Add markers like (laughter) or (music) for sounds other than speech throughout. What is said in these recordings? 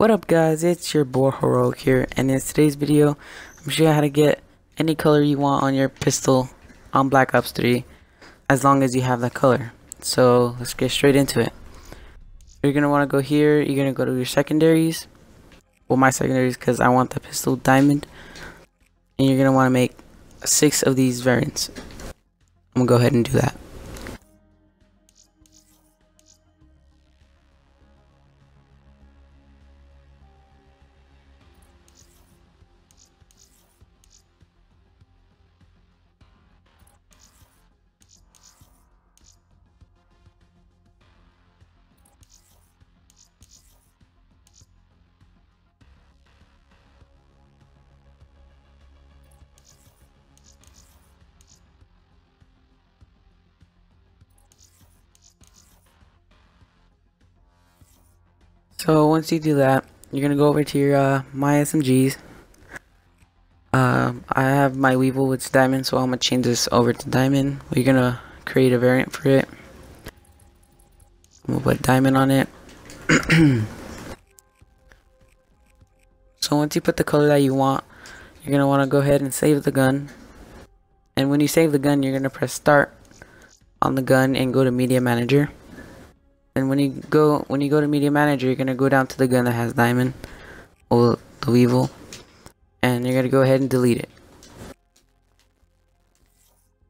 What up guys, it's your boy Heroic here, and in today's video, I'm showing you how to get any color you want on your pistol on Black Ops 3, as long as you have that color. So, let's get straight into it. You're going to want to go here, you're going to go to your secondaries, well my secondaries because I want the pistol diamond, and you're going to want to make six of these variants. I'm going to go ahead and do that. So once you do that, you're gonna go over to your uh, my SMGs. Uh, I have my Weevil with diamond, so I'm gonna change this over to diamond. We're gonna create a variant for it. We'll put diamond on it. (clears throat) so once you put the color that you want, you're gonna want to go ahead and save the gun. And when you save the gun, you're gonna press start on the gun and go to media manager and when you go when you go to media manager you're gonna go down to the gun that has diamond or the weevil and you're gonna go ahead and delete it.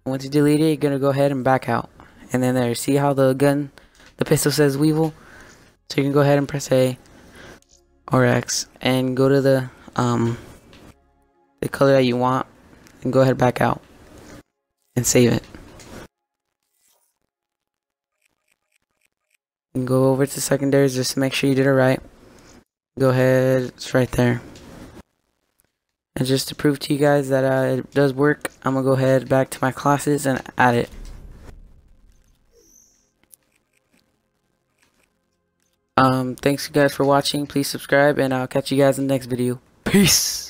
Once you delete it you're gonna go ahead and back out. And then there see how the gun the pistol says weevil? So you can go ahead and press A or X and go to the um the color that you want and go ahead back out and save it go over to secondaries just to make sure you did it right. Go ahead, it's right there. And just to prove to you guys that uh, it does work, I'm gonna go ahead back to my classes and add it. Um, thanks you guys for watching. Please subscribe and I'll catch you guys in the next video. Peace!